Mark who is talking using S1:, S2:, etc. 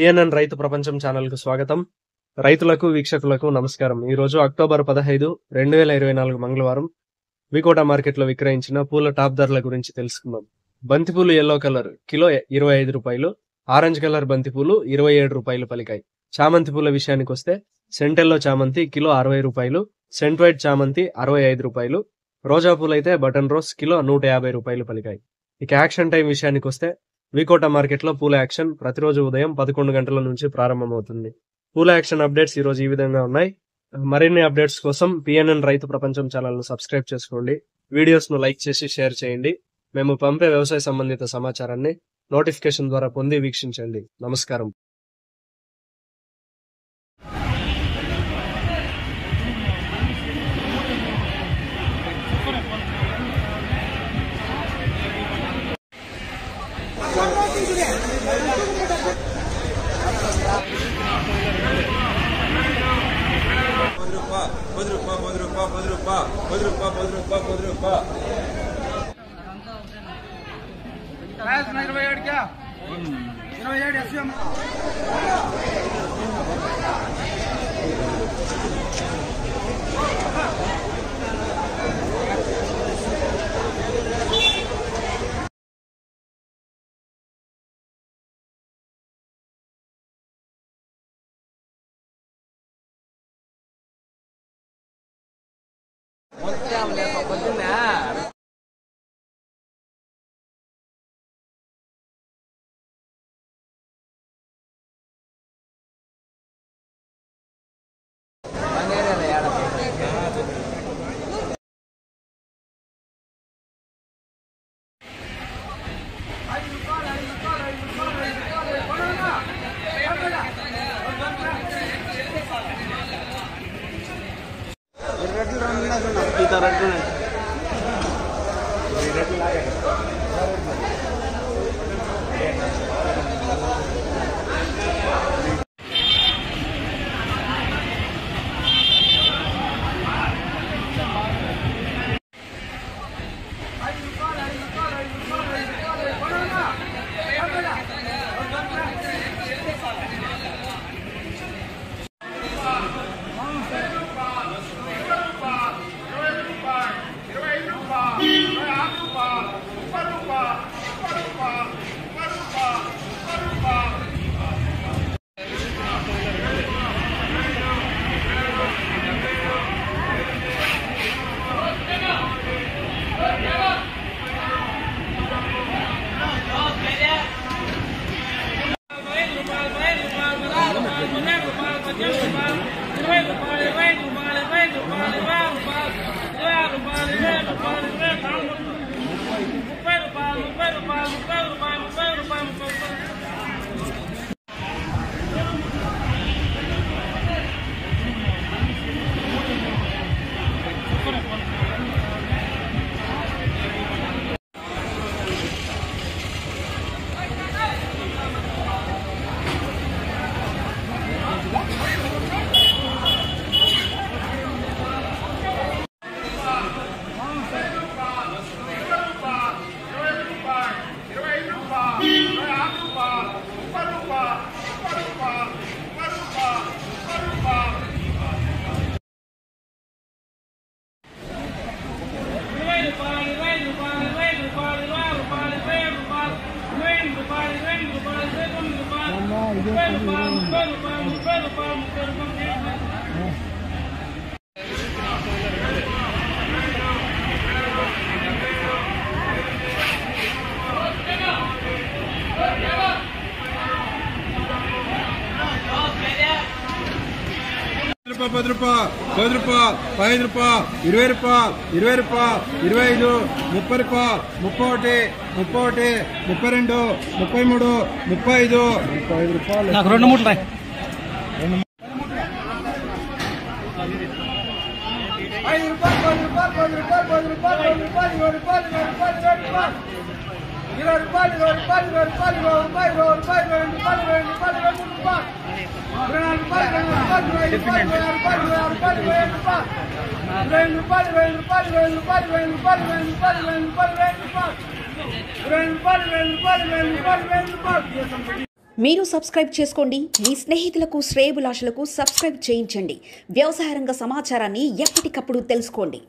S1: PNN రైతు ప్రపంచం ఛానల్కు స్వాగతం. రైతులకు వీక్షకులకు నమస్కారం. ఈరోజు అక్టోబర్ పదహైదు రెండు వేల ఇరవై నాలుగు మంగళవారం. వికోట మార్కెట్లో విక్రయించిన పూల టాప్ ధరల గురించి తెలుసుకుందాం. బంతిపూలు ఎల్లో కలర్ కిలో ఇరవై ఐదు రూపాయలు. ఆరెంజ్ కలర్ బంతిపూలు ఇరవై ఏడు రూపాయలు పలికాయి. చామంతి పూల విషయానికి వస్తే సెంటెల్లో చామంతి కిలో అరవై రూపాయలు సెంట్ వైట్ చామంతి అరవై ఐదు రూపాయలు. రోజా పూలైతే బటన్ రోస్ కిలో నూట యాభై రూపాయలు పలికాయి. ఇక యాక్షన్ టైం విషయానికి వస్తే వికోట మార్కెట్లో పూల యాక్షన్ ప్రతిరోజు ఉదయం పదకొండు గంటల నుంచి ప్రారంభమవుతుంది. పూల యాక్షన్ అప్డేట్స్ ఈరోజు ఈ విధంగా ఉన్నాయి. మరిన్ని అప్డేట్స్ కోసం పిఎన్ఎన్ రైతు ప్రపంచం ఛానల్ను సబ్స్క్రైబ్ చేసుకోండి. వీడియోస్ను లైక్ చేసి షేర్ చేయండి. మేము పంపే వ్యవసాయ సంబంధిత సమాచారాన్ని నోటిఫికేషన్ ద్వారా పొంది వీక్షించండి. నమస్కారం.
S2: பது ரூபா பது ரூபா பது ரூபா பது ரூபா பது ரூபா பது ரூபா
S3: ఇరవై ఏడుకా ఇరవై 这样
S2: 的好朋。director fuego, para el reto, para el reto, para el vamos, para el claro, para el reto, para el reto, para el para el para
S3: el para el Pano, pano, pano, pano, pano, pano, pano, pano. రూపాయలు పది రూపాయలు పది రూపాయలు ఇరవై రూపాయలు ఇరవై రూపాయలు ఇరవై రూపాయలు ఇరవై రూపాయలు ఇరవై రూపాయలు ఇరవై రూపాయలు ఇరవై రూపాయలు ఇరవై రూపాయలు ఇరవై మూడు రూపాయలు ఇరవై రూపాయలు ఇరవై ఐదు రూపాయలు ఇరవై రూపాయలు ఇరవై ఏడు రూపాయలు ఇరవై రూపాయలు ఇరవై ఐదు రూపాయలు ఇరవై రూపాయలు ఇరవై రూపాయలు ఇరవై రూపాయలు ఇరవై రూపాయలు ఇరవై రూపాయలు ఇరవై రూపాయలు ఇరవై రూపాయలు ఇరవై రూపాయలు ఇరవై రూపాయలు ఇరవై రూపాయలు
S4: మీరు సబ్స్క్రైబ్ చేసుకోండి. మీ స్నేహితులకు శ్రేయబులాషలకు సబ్స్క్రైబ్ చేయించండి. వ్యవసాయ రంగ సమాచారాన్ని ఎప్పటికప్పుడు తెలుసుకోండి.